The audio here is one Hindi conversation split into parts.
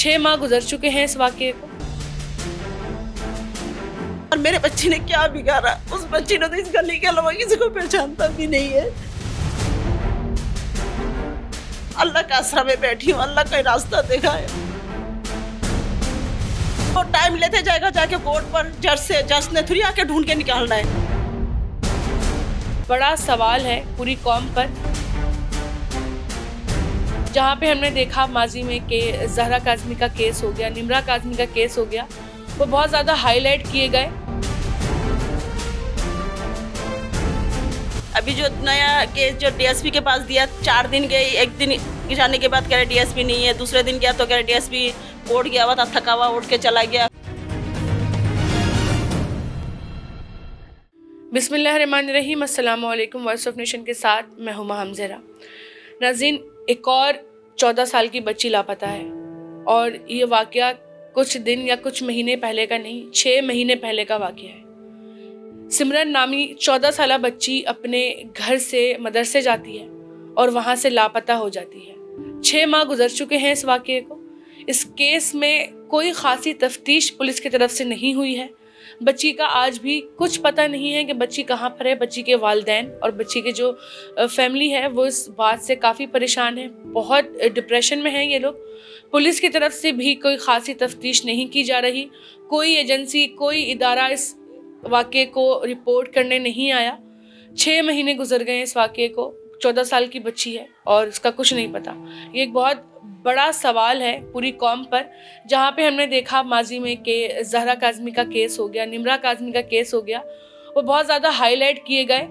छह माह गुजर चुके हैं इस वाक्य को। और मेरे बच्चे ने क्या बिगाड़ा? उस बच्चे ने तो इस गली के अलावा किसी को पहचानता भी नहीं है। अल्लाह का आसरा में बैठी हूँ अल्लाह का रास्ता देखा है। और टाइम लेते जाएगा जाके कोर्ट पर जज से जज ने थोड़ी आके ढूंढ के निकालना है। बड़ा सवाल है पूरी कौम पर। जहाँ पे हमने देखा माजी में के जहरा काजमी का केस हो गया निमरा काजमी का केस हो गया वो बहुत ज़्यादा हाईलाइट किए गए। अभी जो नया केस जो डीएसपी के पास दिया चार दिन गए एक दिन जाने के बाद कह रहे डीएसपी नहीं है दूसरे दिन गया तो कह रहे डीएसपी कोर्ट गया हुआ था थका हुआ उठ के चला गया। बिसमीम अल्लाम वॉइस ऑफ़ नेशन के साथ मैं हुमा हमजरा नाजीन एक और चौदह साल की बच्ची लापता है। और ये वाक़ कुछ दिन या कुछ महीने पहले का नहीं छः महीने पहले का वाक़ है। सिमरन नामी चौदह साल बच्ची अपने घर से मदरसे जाती है और वहाँ से लापता हो जाती है। छः माह गुजर चुके हैं इस वाक़े को। इस केस में कोई ख़ासी तफ्तीश पुलिस की तरफ़ से नहीं हुई है। बच्ची का आज भी कुछ पता नहीं है कि बच्ची कहाँ पर है, बच्ची के वालदेन और बच्ची के जो फैमिली है, वो इस बात से काफ़ी परेशान है। बहुत डिप्रेशन में है ये लोग। पुलिस की तरफ़ से भी कोई ख़ासी तफ्तीश नहीं की जा रही। कोई एजेंसी कोई इदारा इस वाक़े को रिपोर्ट करने नहीं आया। छः महीने गुजर गए इस वाक़े को। चौदह साल की बच्ची है और उसका कुछ नहीं पता। ये एक बहुत बड़ा सवाल है पूरी कौम पर, जहाँ पे हमने देखा माजी में कि जहरा काजमी का केस हो गया, निमरा काजमी का केस हो गया, वो बहुत ज़्यादा हाईलाइट किए गए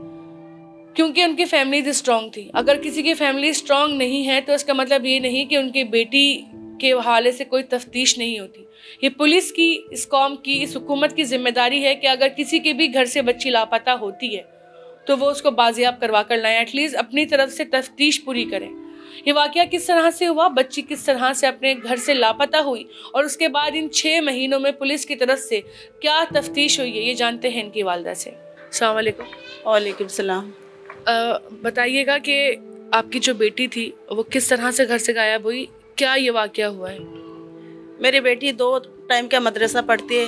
क्योंकि उनकी फैमिली स्ट्रांग थी। अगर किसी की फैमिली स्ट्रांग नहीं है तो इसका मतलब ये नहीं कि उनकी बेटी के हवाले से कोई तफ्तीश नहीं होती। ये पुलिस की, इस कौम की, इस हुकूमत की ज़िम्मेदारी है कि अगर किसी के भी घर से बच्ची लापता होती है तो वो उसको बाजियाब करवा कर लाएँ एटलीस्ट अपनी तरफ़ से तफ्तीश पूरी करें। ये वाक़ किस तरह से हुआ? बच्ची किस तरह से अपने घर से लापता हुई? और उसके बाद इन छः महीनों में पुलिस की तरफ़ से क्या तफ्तीश हुई है? ये जानते हैं इनकी वालदा से। सलामकुम वालेकुम। सलाम। बताइएगा कि आपकी जो बेटी थी वो किस तरह से घर से गायब हुई? क्या ये वाक़ हुआ है? मेरी बेटी दो टाइम का मदरसा पढ़ती है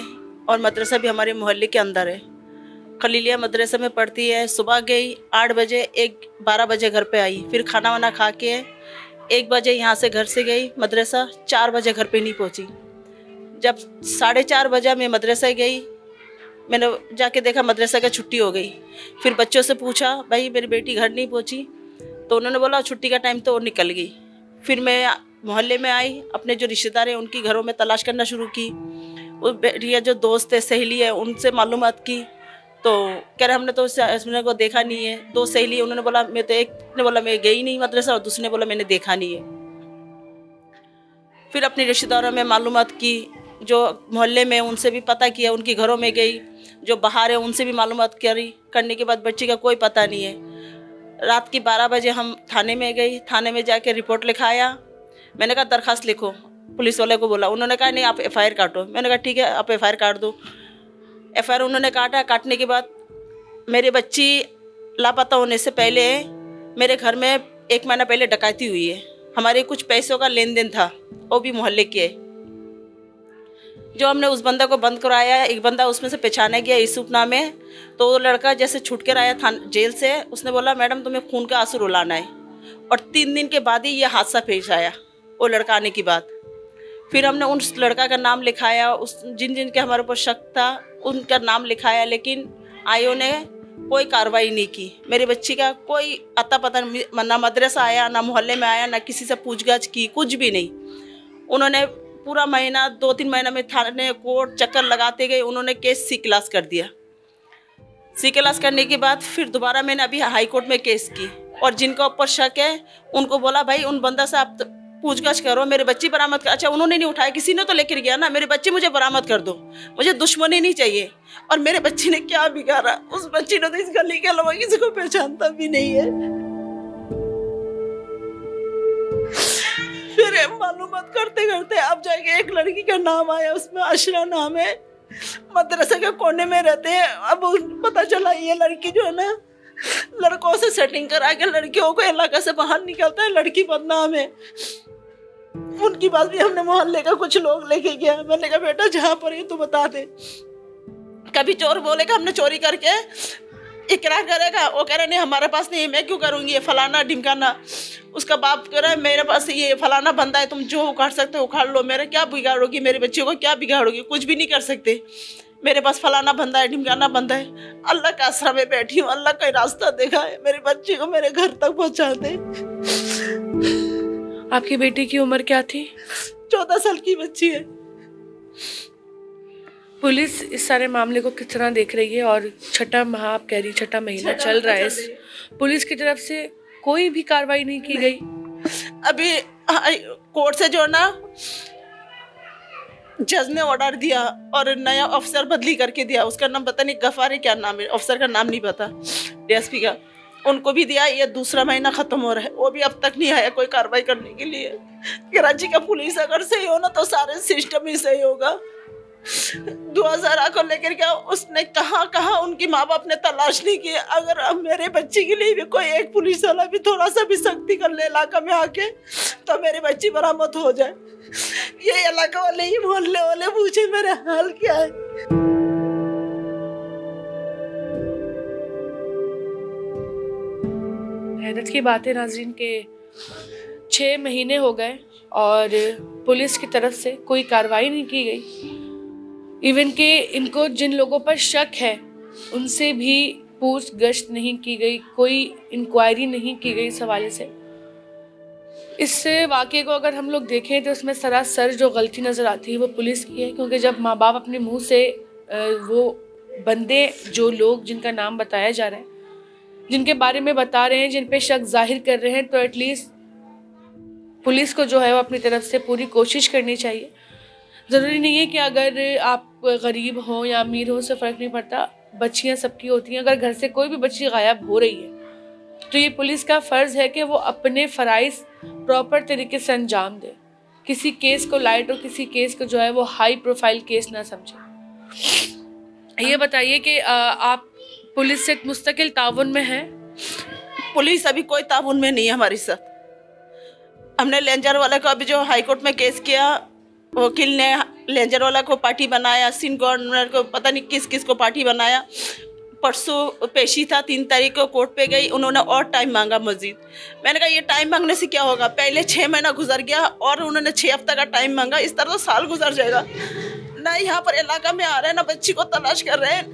और मदरसा भी हमारे मोहल्ले के अंदर है। खलीलिया मदरसा में पढ़ती है। सुबह गई, आठ बजे, एक, बारह बजे घर पे आई। फिर खाना वाना खा के एक बजे यहाँ से घर से गई, मदरसा, चार बजे घर पे नहीं पहुँची। जब साढ़े चार बजे मैं मदरसा गई, मैंने जाके देखा मदरसा का छुट्टी हो गई। फिर बच्चों से पूछा, भाई, मेरी बेटी घर नहीं पहुँची? तो उन्होंने बोला, छुट्टी का टाइम तो निकल गई। फिर मैं मोहल्ले में आई, अपने जो रिश्तेदार हैं, उनकी घरों में तलाश करना शुरू की। वो बेटिया जो दोस्त है, सहेली है, उनसे मालूम की। तो कह रहे, हमने तो उसने को देखा नहीं है। दो सहेली, उन्होंने बोला, मैं तो एक ने बोला, मैं गई नहीं मदरसा, और दूसरे ने बोला, मैंने देखा नहीं है। फिर अपने रिश्तेदारों में मालूम की, जो मोहल्ले में उनसे भी पता किया, उनकी घरों में गई, जो बाहर है, उनसे भी मालूम करी। करने के बाद बच्ची का कोई पता नहीं है। रात की बारह बजे हम थाने में गई। थाने में जाके रिपोर्ट लिखाया। मैंने कहा, दरखास्त लिखो। पुलिस वाले को बोला। उन्होंने कहा, नहीं, आप एफआईआर काटो। मैंने कहा, ठीक है, आप एफआईआर काट दो। एफ़ उन्होंने काटा काटने के बाद मेरी बच्ची लापता होने से पहले मेरे घर में एक महीना पहले डकैती हुई है। हमारे कुछ पैसों का लेन देन था, वो भी मोहल्ले के। जो हमने उस बंदा को बंद कराया, एक बंदा उसमें से पहचाना गया यूसुफ नाम है तो वो लड़का जैसे छूट कर आया था जेल से, उसने बोला, मैडम, तुम्हें खून का आँसू रुलाना है। और तीन दिन के बाद ही ये हादसा पेश आया, वो लड़का आने की बात। फिर हमने उस लड़का का नाम लिखाया, उस जिन जिन के हमारे ऊपर शक था, उनका नाम लिखाया, लेकिन आयो ने कोई कार्रवाई नहीं की। मेरी बच्ची का कोई अता पता ना मदरसा आया, ना मोहल्ले में आया, ना किसी से पूछगछ की, कुछ भी नहीं। उन्होंने पूरा महीना दो तीन महीना में थाने कोर्ट चक्कर लगाते गए, उन्होंने केस सी क्लास कर दिया। सी क्लास करने के बाद फिर दोबारा मैंने अभी हाई कोर्ट में केस की, और जिनका ऊपर शक है, उनको बोला, भाई, उन बंदा से आप पूछगछ करो, मेरे बच्ची बरामद कर अच्छा उन्होंने नहीं उठाया, किसी ने तो लेकर गया ना, मेरे बच्चे मुझे बरामद कर दो, मुझे दुश्मनी नहीं चाहिए, और मेरे बच्चे ने क्या बिगाड़ा, उस बच्ची ने तो इस गली के अलावा किसी को पहचानता भी नहीं है। फिर मालूम करते करते अब जाके एक लड़की का नाम आया, उसमें अशरा नाम है, मदरसे के कोने में रहते हैं, अब पता चला ये लड़की जो है ना लड़कों से सेटिंग करा के लड़कियों को इलाका से बाहर निकलता है, लड़की बदनाम है। उनकी बात भी हमने मोहल्ले का कुछ लोग लेके गया मैंने कहा, बेटा, जहाँ पर ये तो बता दे। कभी चोर बोलेगा, हमने चोरी करके इकरार करेगा। वो कह रहे, नहीं, हमारे पास नहीं मैं क्यों करूँगी ये फलाना ढिमकाना? उसका बाप कह रहा है, मेरे पास ये फलाना बंदा है, तुम जो उखाड़ सकते हो, उखाड़ लो। मेरे क्या बिगाड़ोगी? मेरे बच्चे को क्या बिगाड़ोगी? कुछ भी नहीं कर सकते। मेरे पास फलाना बंदा है ढिमकाना बंदा है। अल्लाह का आसरा में बैठी हूँ अल्लाह का रास्ता देखा है। मेरे बच्चे को मेरे घर तक पहुँचा दे। आपकी बेटी की उम्र क्या थी? चौदह साल की बच्ची है। पुलिस इस सारे मामले को किस तरह देख रही है? और छठा माह आप कह रही छठा महीना चल रहा है। पुलिस की तरफ़ से कोई भी कार्रवाई नहीं की गई। अभी कोर्ट से जो ना जज ने ऑर्डर दिया और नया अफसर बदली करके दिया। उसका नाम पता नहीं, गफारे क्या नाम है? अफसर का नाम नहीं पता। डीएसपी का। उनको भी दिया, ये दूसरा महीना खत्म हो रहा है। वो भी अब तक नहीं आया कोई कार्रवाई करने के लिए। कराची का पुलिस अगर सही हो ना तो सारे सिस्टम ही सही होगा। दो हज़ार को लेकर क्या उसने कहाँ कहाँ, उनकी माँ बाप ने तलाश नहीं की। अगर अब मेरे बच्ची के लिए भी कोई एक पुलिस वाला भी थोड़ा सा भी सख्ती कर ले इलाका में आके तो मेरी बच्ची बरामद हो जाए। ये इलाका वाले ही मोहल्ले वाले पूछे, मेरे हाल क्या है? हैरत की बात है नाजरीन के छः महीने हो गए और पुलिस की तरफ़ से कोई कार्रवाई नहीं की गई। इवन के इनको जिन लोगों पर शक है, उनसे भी पूछ गश्त नहीं की गई, कोई इंक्वायरी नहीं की गई इस हवाले से। इस वाक्य को अगर हम लोग देखें तो उसमें सरासर जो गलती नज़र आती है वो पुलिस की है, क्योंकि जब माँ बाप अपने मुँह से वो बंदे, जो लोग जिनका नाम बताया जा रहा है, जिनके बारे में बता रहे हैं, जिन पे शक ज़ाहिर कर रहे हैं तो एटलीस्ट पुलिस को जो है वो अपनी तरफ़ से पूरी कोशिश करनी चाहिए। ज़रूरी नहीं है कि अगर आप गरीब हो या अमीर हो, उससे फ़र्क नहीं पड़ता। बच्चियाँ सबकी होती हैं। अगर घर से कोई भी बच्ची गायब हो रही है तो ये पुलिस का फ़र्ज़ है कि वो अपने फ़राइज़ प्रॉपर तरीके से अंजाम दे। किसी केस को लाइट और किसी केस को जो है वो हाई प्रोफ़ाइल केस ना समझे। ये बताइए कि आप पुलिस से मुस्तकिल ताउन में है? पुलिस अभी कोई ताउन में नहीं है हमारे साथ। हमने लेंजर वाले को अभी जो हाई कोर्ट में केस किया वकील ने लेंजर वाला को पार्टी बनाया सिंध गवर्नर को पता नहीं किस किस को पार्टी बनाया। परसों पेशी था, तीन तारीख को कोर्ट पे गई, उन्होंने और टाइम मांगा मजीद। मैंने कहा, ये टाइम मांगने से क्या होगा? पहले छः महीना गुजर गया और उन्होंने छः हफ़्ते का टाइम मांगा, इस तरह तो साल गुजर जाएगा। ना यहाँ पर इलाका में आ रहे हैं, ना बच्ची को तलाश कर रहे हैं।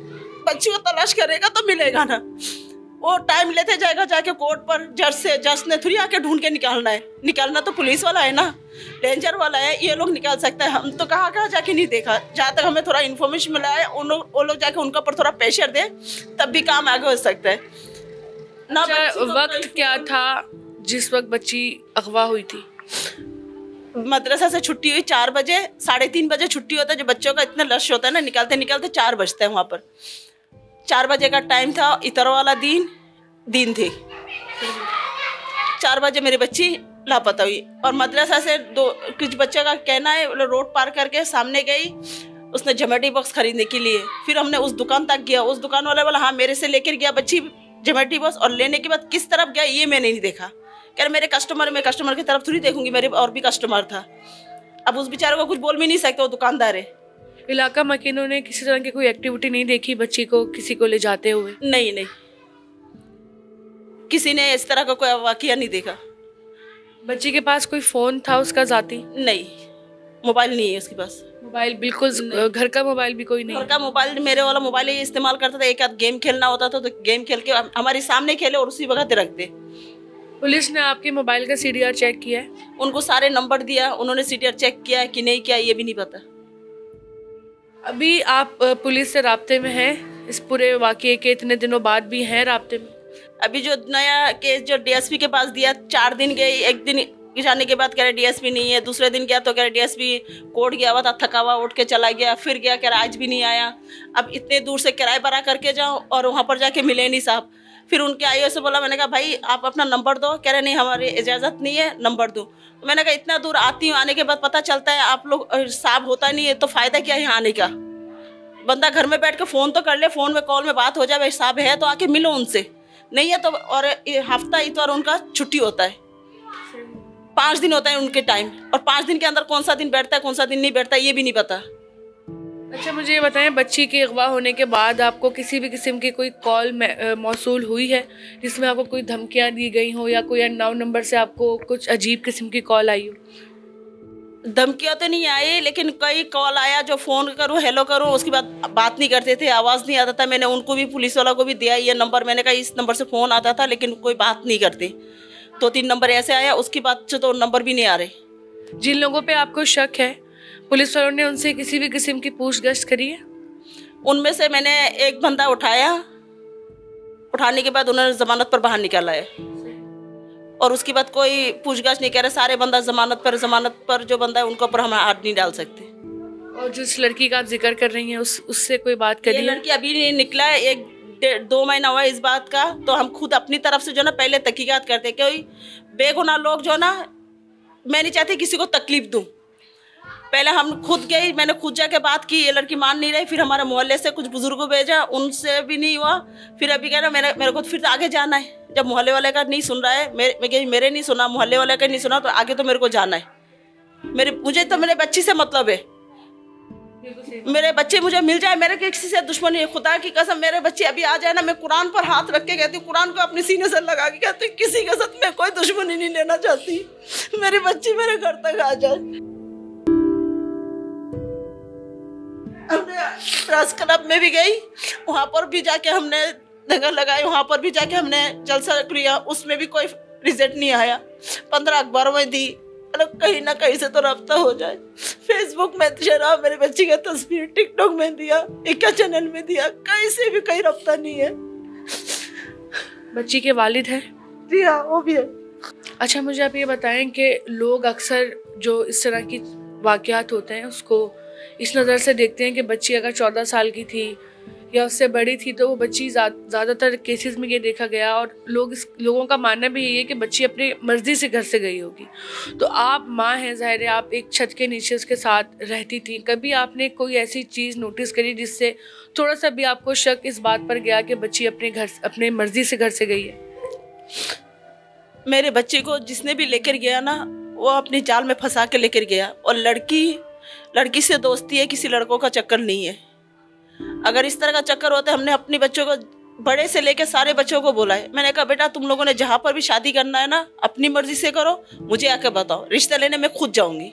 बच्ची को तलाश करेगा तो मिलेगा ना। वो टाइम लेते जाएगा जाके कोर्ट पर जज से जज ने थोड़ी आके ढूंढ के निकालना है। निकालना तो पुलिस वाला है ना। डेंजर वाला है ये लोग निकाल सकते हैं। हम तो कहाँ कहाँ जाके नहीं देखा। जहाँ तक हमें थोड़ा इन्फॉर्मेशन मिला है उन लोग वो लोग जाके उनके ऊपर थोड़ा प्रेशर दे तब भी काम आगे हो सकता है। ना अच्छा, वक्त क्या था जिस वक्त बच्ची अगवा हुई थी? मदरसा से छुट्टी हुई चार बजे साढ़े तीन बजे छुट्टी होता है जो बच्चों का इतना लश होता है ना निकलते निकालते चार बजते हैं वहाँ पर। चार बजे का टाइम था, इतर वाला दिन दिन थे। चार बजे मेरी बच्ची लापता हुई। और मदरसा से दो, कुछ बच्चे का कहना है रोड पार करके सामने गई, उसने जमेटी बॉक्स खरीदने के लिए। फिर हमने उस दुकान तक गया। उस दुकान वाले बोला हाँ मेरे से लेकर गया बच्ची जमेटी बॉक्स और लेने के बाद किस तरफ़ गया, ये मैंने नहीं देखा। कह रहे, मेरे कस्टमर मैं कस्टमर की तरफ़ थोड़ी देखूँगी, मेरे और भी कस्टमर था। अब उस बेचारे को कुछ बोल भी नहीं सकते, वो दुकानदार है। इलाका मकीनों ने किसी तरह की कोई एक्टिविटी नहीं देखी बच्ची को किसी को ले जाते हुए? नहीं नहीं। किसी ने इस तरह का कोई वाक्य नहीं देखा। बच्ची के पास कोई फ़ोन था उसका जाती? नहीं मोबाइल नहीं है उसके पास। मोबाइल बिल्कुल घर का मोबाइल भी कोई नहीं। घर का मोबाइल मेरे वाला मोबाइल ही इस्तेमाल करता था एक आध गेम खेलना होता था तो गेम खेल के हमारे सामने खेले और उसी वक्त रख दे। पुलिस ने आपके मोबाइल का सीडीआर चेक किया है? उनको सारे नंबर दिया उन्होंने सीडीआर चेक किया कि नहीं किया ये भी नहीं पता। अभी आप पुलिस से रबते में हैं, इस पूरे वाक़े के इतने दिनों बाद भी हैं रबते में? अभी जो नया केस जो डीएसपी के पास दिया, चार दिन गए एक दिन जाने के बाद कह रहे डीएसपी नहीं है, दूसरे दिन गया तो कह रहे डीएसपी कोर्ट गया हुआ था, थका हुआ उठ के चला गया, फिर गया, कह रहा आज भी नहीं आया। अब इतने दूर से किराए भरा करके जाओ और वहाँ पर जाके मिले नहीं साहब। फिर उनके आई से बोला, मैंने कहा, भाई, आप अपना नंबर दो। कह रहे, नहीं, हमारी इजाज़त नहीं है, नंबर दो। तो मैंने कहा, इतना दूर आती हूँ, आने के बाद पता चलता है, आप लोग साफ़ होता नहीं है तो फ़ायदा क्या है आने का? बंदा घर में बैठ के फ़ोन तो कर ले, फ़ोन में कॉल में बात हो जाए, भाई, साहब है तो आके मिलो उनसे। नहीं है तो और हफ़्ता इतवार उनका छुट्टी होता है। पाँच दिन होता है उनके टाइम और पाँच दिन के अंदर कौन सा दिन बैठता है, कौन सा दिन नहीं बैठता, ये भी नहीं पता। अच्छा मुझे ये बताएँ बच्ची के अगवा होने के बाद आपको किसी भी किस्म की कोई कॉल मौसू हुई है जिसमें आपको कोई धमकियाँ दी गई हो या कोई अननाउन नंबर से आपको कुछ अजीब किस्म की कॉल आई हो? धमकियाँ तो नहीं आई लेकिन कई कॉल आया जो फ़ोन करूँ हेलो करूँ उसके बाद बात नहीं करते थे आवाज़ नहीं आता था मैंने उनको भी पुलिस वाला को भी दिया ये नंबर मैंने कहा इस नंबर से फ़ोन आता था लेकिन कोई बात नहीं करते। दो तीन नंबर ऐसे आया उसके बाद से तो नंबर भी नहीं आ रहे। जिन लोगों पे आपको शक है पुलिस वालों ने उनसे किसी भी किस्म की पूछगछ करी है? उनमें से मैंने एक बंदा उठाया। उठाने के बाद उन्होंने जमानत पर बाहर निकाला है। और उसके बाद कोई पूछगछ नहीं कर रहे सारे बंदा जमानत पर जमानत पर जो बंदा है उनके ऊपर हम हाथ नहीं डाल सकते। और जिस लड़की का आप ज़िक्र कर रही हैं उस उससे कोई बात करी लड़की अभी नहीं निकला है एक दो महीना हुआ इस बात का तो हम खुद अपनी तरफ़ से जो ना पहले तकीकात करते क्योंकि बेगुनाह लोग जो ना मैं नहीं चाहती किसी को तकलीफ़ दूँ। पहले हम खुद गए मैंने खुद जाके बात की, ये लड़की मान नहीं रही, फिर हमारे मोहल्ले से कुछ बुज़ुर्गों भेजा, उनसे भी नहीं हुआ। फिर अभी कह रहा मेरे मेरे को फिर तो आगे जाना है। जब मोहल्ले वाले का नहीं सुन रहा है, मेरे मेरे नहीं सुना, मोहल्ले वाले का नहीं सुना तो आगे तो मेरे को जाना है। मेरे, मुझे तो मेरे बच्ची से मतलब है। मेरे बच्चे मुझे मिल जाए, मेरे किसी से दुश्मनी है। खुदा की कसम, मेरे बच्चे अभी आ जाए ना, मैं कुरान पर हाथ रख के कहती हूँ, कुरान को अपने सीने से लगा के कहती हूँ, किसी के साथ मैं कोई दुश्मनी नहीं लेना चाहती। मेरी बच्ची मेरे घर तक आ जाए। हमने क्लब में भी गई वहाँ पर भी जाके हमने दंगल लगाई वहाँ पर भी जाके हमने जलसा लिया उसमें भी कोई रिज़ल्ट नहीं आया। पंद्रह अखबारों में दी मतलब कहीं ना कहीं से तो रब्ता हो जाए। फेसबुक में शरा मेरे बच्ची का तस्वीर टिकटॉक में दिया इक्का चैनल में दिया कहीं से भी कहीं रब्ता नहीं है। बच्ची के वालिद हैं? जी हाँ वो भी है। अच्छा मुझे आप ये बताएँ कि लोग अक्सर जो इस तरह की वाक़ात होते हैं उसको इस नज़र से देखते हैं कि बच्ची अगर चौदह साल की थी या उससे बड़ी थी तो वो बच्ची ज़्यादातर केसेस में ये देखा गया और लोग इस, लोगों का मानना भी यही है कि बच्ची अपनी मर्ज़ी से घर से गई होगी। तो आप माँ हैं, ज़ाहिर है आप एक छत के नीचे उसके साथ रहती थी। कभी आपने कोई ऐसी चीज़ नोटिस करी जिससे थोड़ा सा भी आपको शक इस बात पर गया कि बच्ची अपने घर अपने मर्ज़ी से घर से गई है? मेरे बच्चे को जिसने भी लेकर गया ना, वो अपने जाल में फंसा के लेकर गया और लड़की लड़की से दोस्ती है, किसी लड़कों का चक्कर नहीं है। अगर इस तरह का चक्कर होता है, हमने अपने बच्चों को, बड़े से लेकर सारे बच्चों को बोला है। मैंने कहा, बेटा, तुम लोगों ने जहाँ पर भी शादी करना है ना, अपनी मर्ज़ी से करो, मुझे आके बताओ, रिश्ता लेने में खुद जाऊँगी।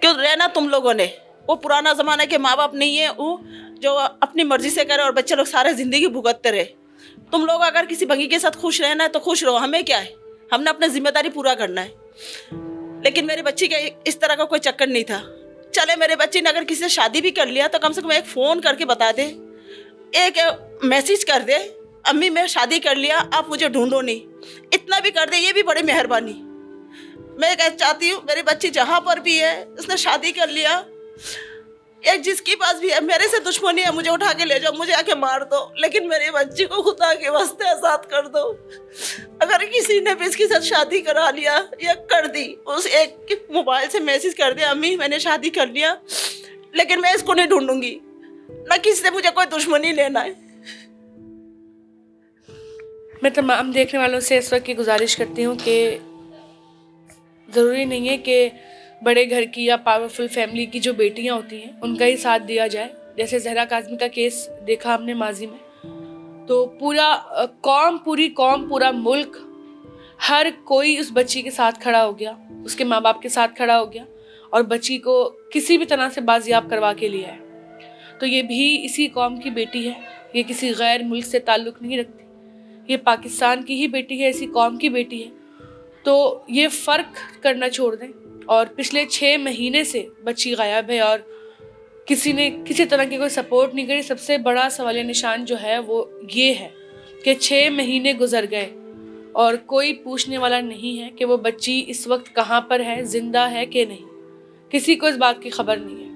क्यों, रहना तुम लोगों ने। वो पुराना ज़माना के माँ बाप नहीं है, वो जो अपनी मर्ज़ी से करे और बच्चे लोग सारे ज़िंदगी भुगतते रहे। तुम लोग अगर किसी भंगी के साथ खुश रहना है तो खुश रहो। हमें क्या है? हमने अपनी ज़िम्मेदारी पूरा करना है। लेकिन मेरे बच्ची का इस तरह का कोई चक्कर नहीं था। चले, मेरे बच्चे ने अगर किसी से शादी भी कर लिया तो कम से कम एक फ़ोन करके बता दे। एक मैसेज कर दे, अम्मी, मैं शादी कर लिया, आप मुझे ढूंढो नहीं। इतना भी कर दे, ये भी बड़ी मेहरबानी। मैं कह चाहती हूँ, मेरी बच्ची जहाँ पर भी है, उसने शादी कर लिया। एक जिसके पास भी है, मेरे से दुश्मनी है, मुझे उठा के ले जाओ, मुझे आके मार दो, लेकिन मेरी बच्ची को खुदा के वास्ते आज़ाद कर दो। अगर किसी ने भी इसके साथ शादी करा लिया या कर दी, उस एक मोबाइल से मैसेज कर दिया अम्मी, मैंने शादी कर लिया, लेकिन मैं इसको नहीं ढूंढूँगी। ना किसी से मुझे कोई दुश्मनी लेना है। मैं तमाम देखने वालों से इस वक्त की गुजारिश करती हूँ कि ज़रूरी नहीं है कि बड़े घर की या पावरफुल फैमिली की जो बेटियाँ होती हैं, उनका ही साथ दिया जाए। जैसे जहरा काजमी का केस देखा हमने माजी में। तो पूरा कौम पूरी कौम, पूरा मुल्क, हर कोई उस बच्ची के साथ खड़ा हो गया, उसके माँ बाप के साथ खड़ा हो गया, और बच्ची को किसी भी तरह से बाजियाब करवा के लिया है। तो ये भी इसी कौम की बेटी है, ये किसी गैर मुल्क से ताल्लुक़ नहीं रखती। ये पाकिस्तान की ही बेटी है, इसी कौम की बेटी है। तो ये फ़र्क करना छोड़ दें। और पिछले छः महीने से बच्ची गायब है और किसी ने किसी तरह की कोई सपोर्ट नहीं करी। सबसे बड़ा सवाल निशान जो है वो ये है कि छः महीने गुजर गए और कोई पूछने वाला नहीं है कि वो बच्ची इस वक्त कहाँ पर है, ज़िंदा है कि नहीं। किसी को इस बात की खबर नहीं है।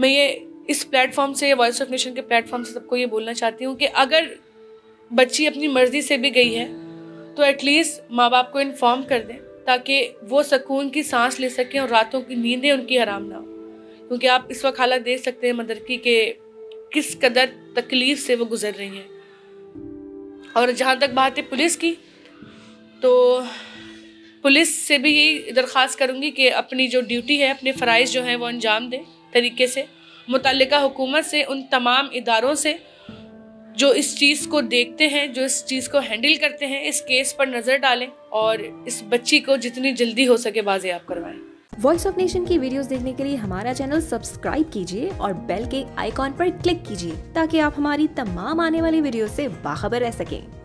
मैं ये इस प्लेटफॉर्म से वॉइस ऑफ़ नेशन के प्लेटफॉर्म से सबको ये बोलना चाहती हूँ कि अगर बच्ची अपनी मर्ज़ी से भी गई है तो एटलीस्ट माँ बाप को इन्फॉर्म कर दें। ताकि वो सुकून की सांस ले सकें और रातों की नींदें उनकी हराम ना हो। क्योंकि आप इस वक्त हालत देख सकते हैं मदर की कि किस कदर तकलीफ़ से वो गुजर रही हैं। और जहाँ तक बात है पुलिस की तो पुलिस से भी यही दरख्वास्त करूँगी कि अपनी जो ड्यूटी है, अपने फ़रज़ जो हैं वो अंजाम दें तरीके से। मुतल हुकूमत से, उन तमाम इदारों से जो इस चीज़ को देखते हैं, जो इस चीज़ को हैंडल करते हैं, इस केस पर नज़र डालें और इस बच्ची को जितनी जल्दी हो सके बाजियाब करवाएँ। वॉइस ऑफ़ नेशन की वीडियोस देखने के लिए हमारा चैनल सब्सक्राइब कीजिए और बेल के आइकॉन पर क्लिक कीजिए, ताकि आप हमारी तमाम आने वाली वीडियो से बाखबर रह सकें।